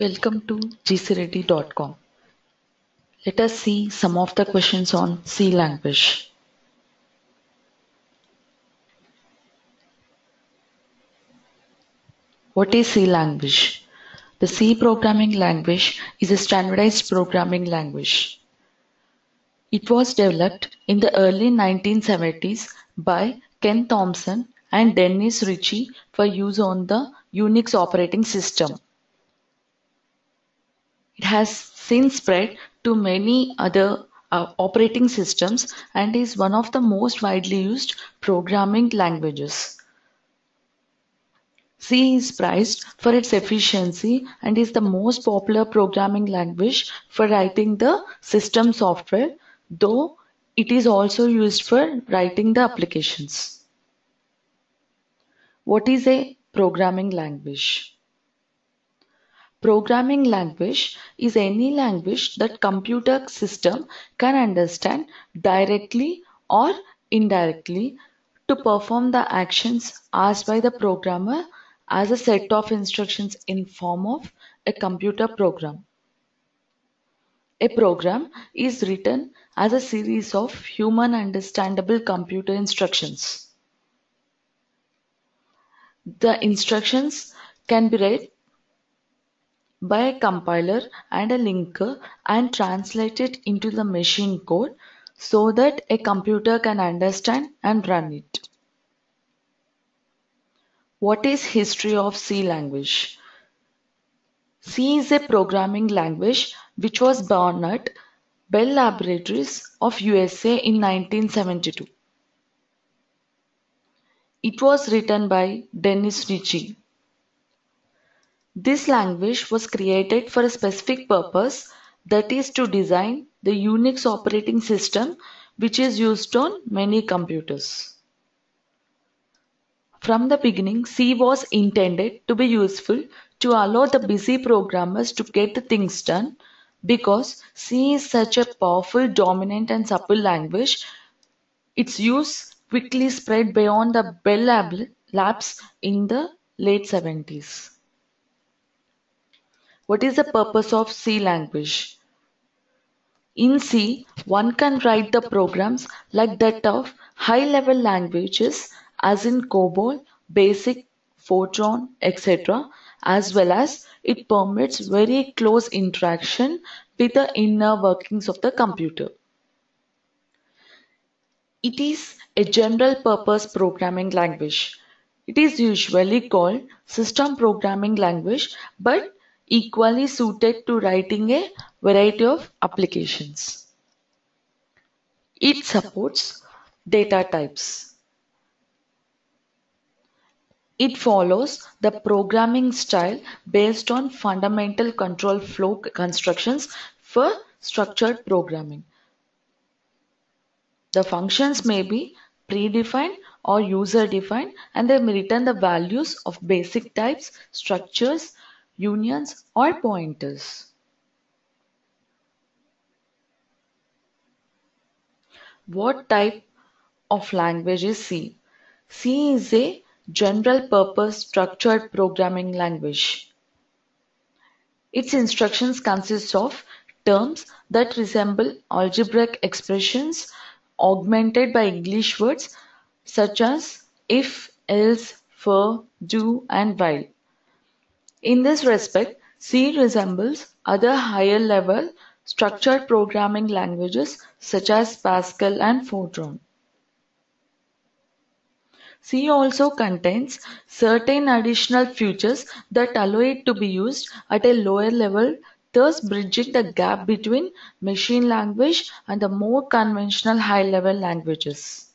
Welcome to gcreddy.com. Let us see some of the questions on C language. What is C language? The C programming language is a standardized programming language. It was developed in the early 1970s by Ken Thompson and Dennis Ritchie for use on the Unix operating system. It has since spread to many other uh, operating systems and is one of the most widely used programming languages. C is prized for its efficiency and is the most popular programming language for writing the system software, though it is also used for writing the applications. What is a programming language? Programming language is any language that computer system can understand directly or indirectly to perform the actions asked by the programmer as a set of instructions in form of a computer program. A program is written as a series of human understandable computer instructions. The instructions can be read by a compiler and a linker and translated into the machine code so that a computer can understand and run it. What is history of C language? C is a programming language which was born at Bell Laboratories of USA in 1972. It was written by Dennis Ritchie. This language was created for a specific purpose that is to design the Unix operating system which is used on many computers. From the beginning, C was intended to be useful to allow the busy programmers to get things done because C is such a powerful, dominant and supple language. Its use quickly spread beyond the Bell Labs in the late 70s. What is the purpose of C language? In C, one can write the programs like that of high-level languages as in COBOL, BASIC, Fortran, etc. as well as it permits very close interaction with the inner workings of the computer. It is a general purpose programming language. It is usually called system programming language but equally suited to writing a variety of applications. It supports data types. It follows the programming style based on fundamental control flow constructions for structured programming. The functions may be predefined or user-defined and they may return the values of basic types, structures, unions or pointers. What type of language is C? C is a general purpose structured programming language. Its instructions consist of terms that resemble algebraic expressions augmented by English words such as if, else, for, do and while. In this respect, C resembles other higher level structured programming languages such as Pascal and Fortran. C also contains certain additional features that allow it to be used at a lower level thus bridging the gap between machine language and the more conventional high-level languages.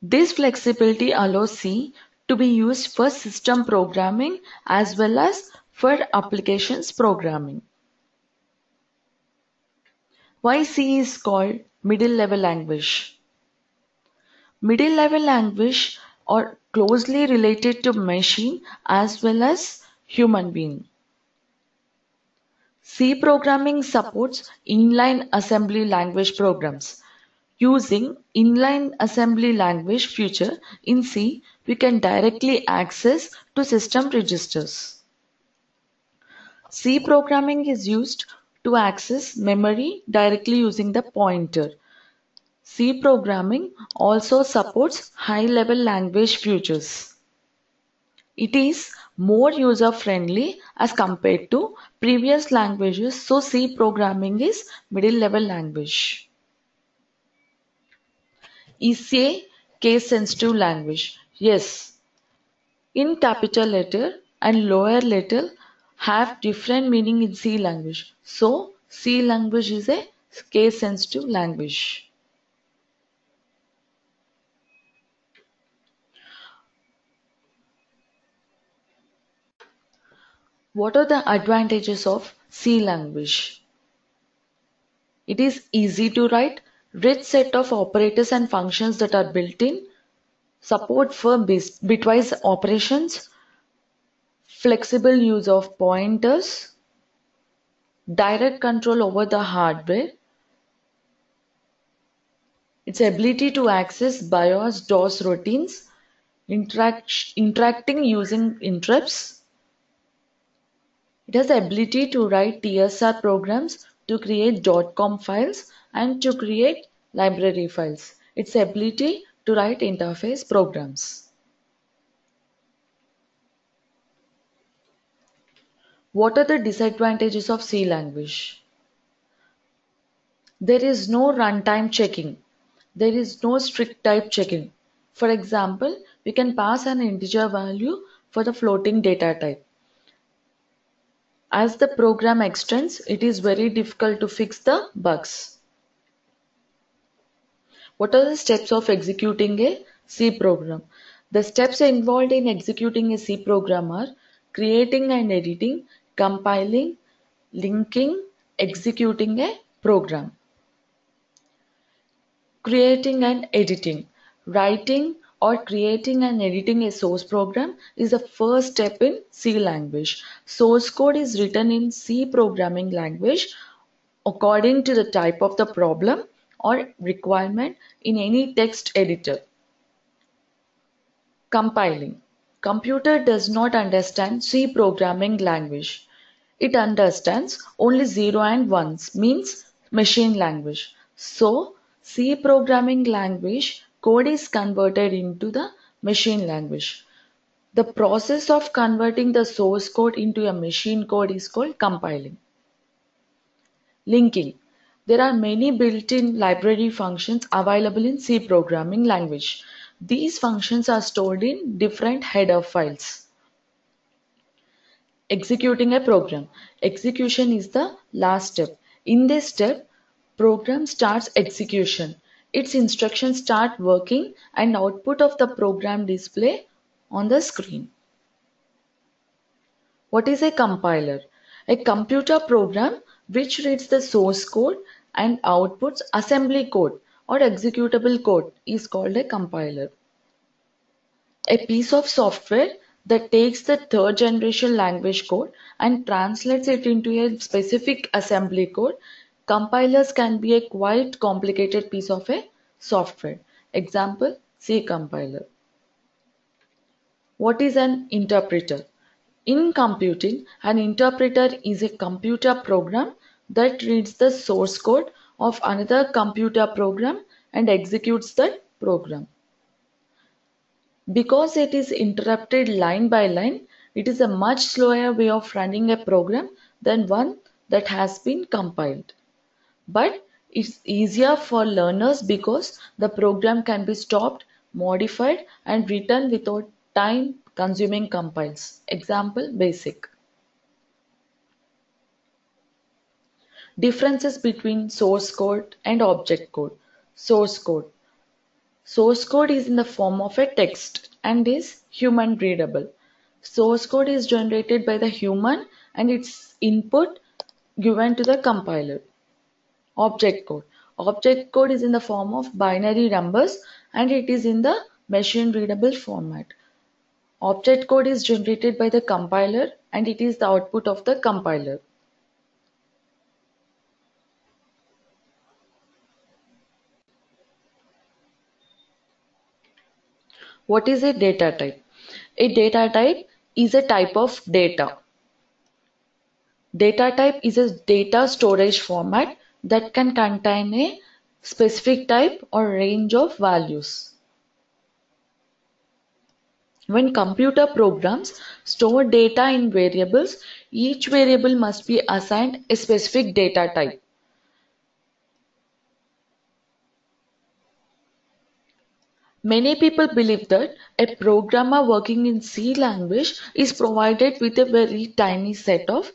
This flexibility allows C to be used for system programming as well as for applications programming. Why C is called middle level language? Middle level language are closely related to machine as well as human being. C programming supports inline assembly language programs. Using inline assembly language feature in C, we can directly access to system registers. C programming is used to access memory directly using the pointer. C programming also supports high-level language features. It is more user-friendly as compared to previous languages, so C programming is middle-level language. Is a case-sensitive language? Yes. In capital letter and lower letter have different meaning in C language. So, C language is a case-sensitive language. What are the advantages of C language? It is easy to write, rich set of operators and functions that are built in, support for bitwise operations, flexible use of pointers, direct control over the hardware, its ability to access BIOS DOS routines, interact, interacting using interrupts, it has the ability to write TSR programs, to create .com files and to create library files. Its ability to write interface programs. What are the disadvantages of C language? There is no runtime checking. There is no strict type checking. For example, we can pass an integer value for the floating data type. As the program extends, it is very difficult to fix the bugs. What are the steps of executing a C program? The steps involved in executing a C program are creating and editing, compiling, linking, executing a program. Creating and editing, writing, or creating and editing a source program is the first step in C language. Source code is written in C programming language according to the type of the problem or requirement in any text editor. Compiling. Computer does not understand C programming language. It understands only 0 and 1s means machine language. So C programming language code is converted into the machine language. The process of converting the source code into a machine code is called compiling. Linking. There are many built-in library functions available in C programming language. These functions are stored in different header files. Executing a program. Execution is the last step. In this step, program starts execution its instructions start working and output of the program display on the screen. What is a compiler? A computer program which reads the source code and outputs assembly code or executable code is called a compiler. A piece of software that takes the third generation language code and translates it into a specific assembly code Compilers can be a quite complicated piece of a software. Example, C compiler. What is an interpreter? In computing, an interpreter is a computer program that reads the source code of another computer program and executes that program. Because it is interpreted line by line, it is a much slower way of running a program than one that has been compiled. But it's easier for learners because the program can be stopped, modified and written without time consuming compiles. Example basic. Differences between source code and object code. Source code. Source code is in the form of a text and is human readable. Source code is generated by the human and its input given to the compiler. Object code. Object code is in the form of binary numbers and it is in the machine readable format. Object code is generated by the compiler and it is the output of the compiler. What is a data type? A data type is a type of data. Data type is a data storage format that can contain a specific type or range of values. When computer programs store data in variables, each variable must be assigned a specific data type. Many people believe that a programmer working in C language is provided with a very tiny set of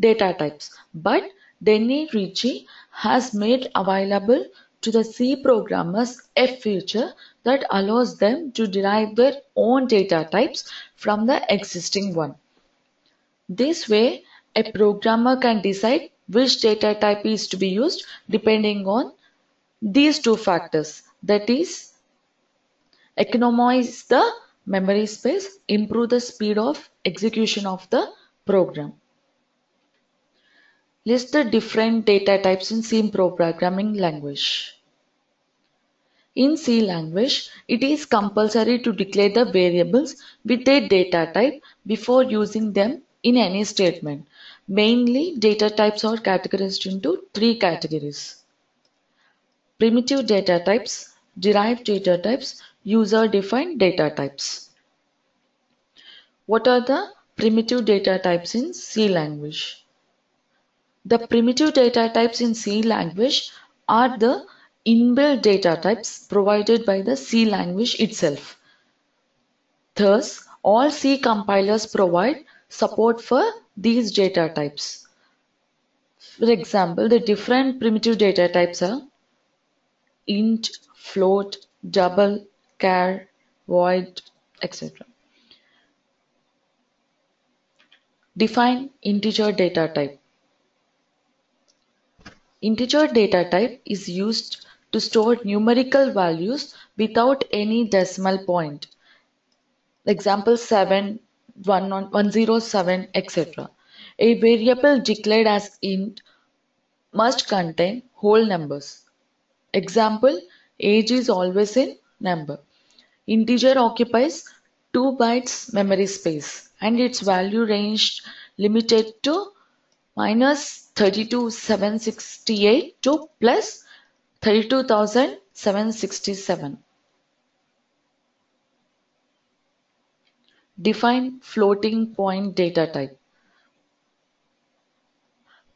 data types, but Denny Ritchie has made available to the C programmers a feature that allows them to derive their own data types from the existing one. This way, a programmer can decide which data type is to be used depending on these two factors that is economize the memory space, improve the speed of execution of the program. List the different data types in C programming language. In C language, it is compulsory to declare the variables with their data type before using them in any statement. Mainly, data types are categorized into three categories. Primitive data types, derived data types, user-defined data types. What are the primitive data types in C language? The primitive data types in C language are the inbuilt data types provided by the C language itself. Thus, all C compilers provide support for these data types. For example, the different primitive data types are int, float, double, char, void, etc. Define integer data type. Integer data type is used to store numerical values without any decimal point. Example 7, 107, etc. A variable declared as int must contain whole numbers. Example, age is always in number. Integer occupies 2 bytes memory space and its value range limited to minus 32768 to plus 32767. Define floating point data type.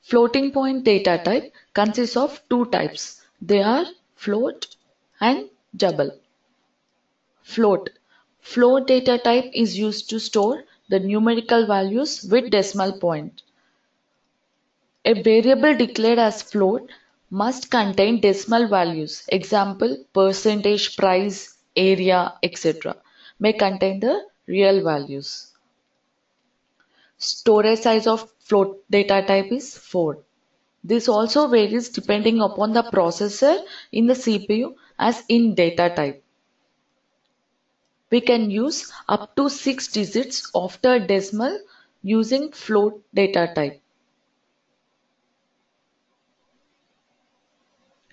Floating point data type consists of two types. They are float and double. Float. Float data type is used to store the numerical values with decimal point. A variable declared as float must contain decimal values. Example, percentage, price, area, etc. may contain the real values. Storage size of float data type is 4. This also varies depending upon the processor in the CPU as in data type. We can use up to 6 digits after decimal using float data type.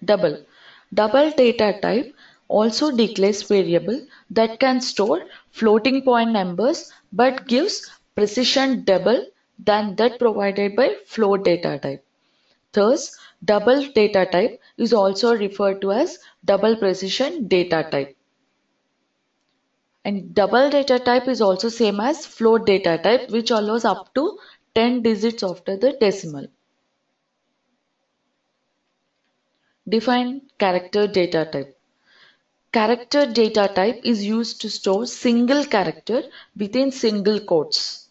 Double. Double data type also declares variable that can store floating point numbers but gives precision double than that provided by float data type. Thus, double data type is also referred to as double precision data type. And double data type is also same as float data type which allows up to 10 digits after the decimal. Define character data type. Character data type is used to store single character within single quotes.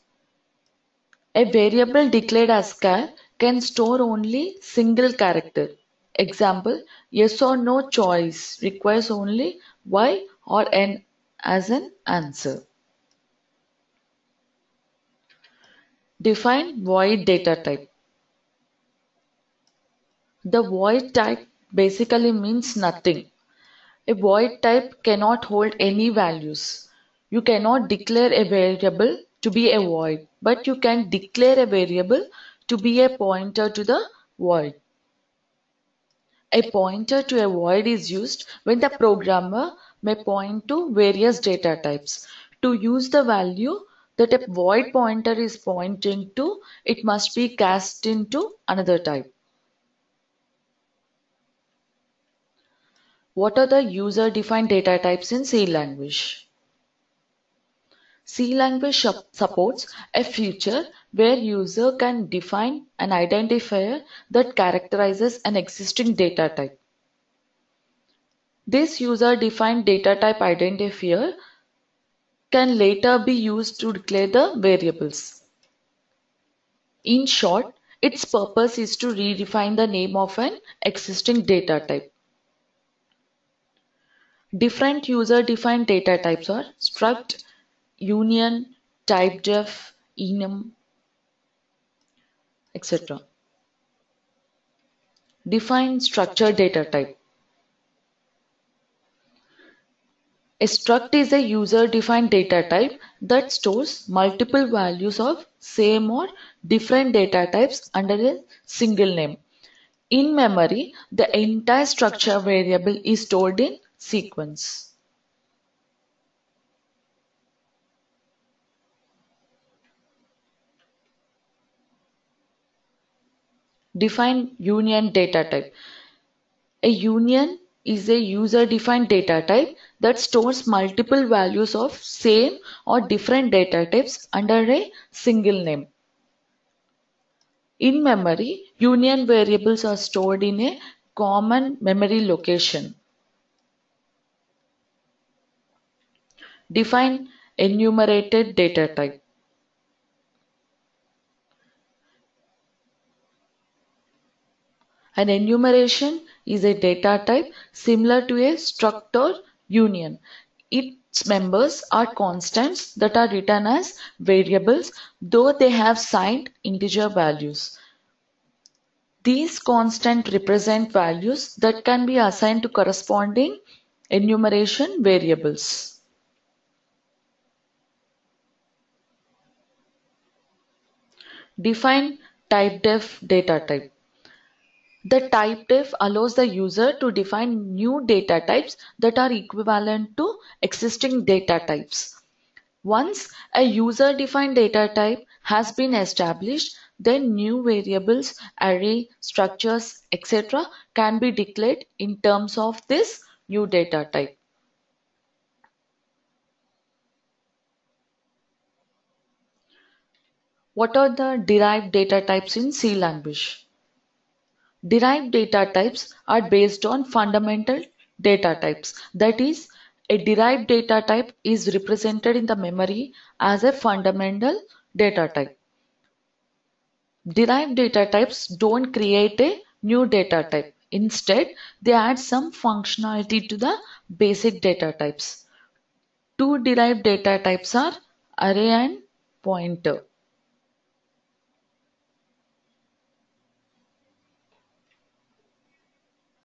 A variable declared as char can store only single character. Example, yes or no choice requires only y or n as an answer. Define void data type. The void type basically means nothing. A void type cannot hold any values. You cannot declare a variable to be a void, but you can declare a variable to be a pointer to the void. A pointer to a void is used when the programmer may point to various data types to use the value that a void pointer is pointing to, it must be cast into another type. What are the user-defined data types in C language? C language supports a feature where user can define an identifier that characterizes an existing data type. This user-defined data type identifier can later be used to declare the variables. In short, its purpose is to redefine the name of an existing data type. Different user-defined data types are struct, union, typedef, enum, etc. Define structured data type. A struct is a user-defined data type that stores multiple values of same or different data types under a single name. In memory, the entire structure variable is stored in sequence. Define union data type. A union is a user-defined data type that stores multiple values of same or different data types under a single name. In memory, union variables are stored in a common memory location. Define enumerated data type. An enumeration is a data type similar to a struct or union. Its members are constants that are written as variables though they have signed integer values. These constants represent values that can be assigned to corresponding enumeration variables. Define typedef data type. The typedef allows the user to define new data types that are equivalent to existing data types. Once a user-defined data type has been established, then new variables, array, structures, etc. can be declared in terms of this new data type. What are the derived data types in C language? Derived data types are based on fundamental data types. That is, a derived data type is represented in the memory as a fundamental data type. Derived data types don't create a new data type. Instead, they add some functionality to the basic data types. Two derived data types are array and pointer.